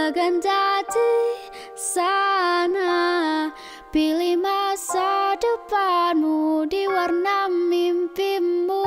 legenda di sana. Pilih masa depanmu di warna mimpimu.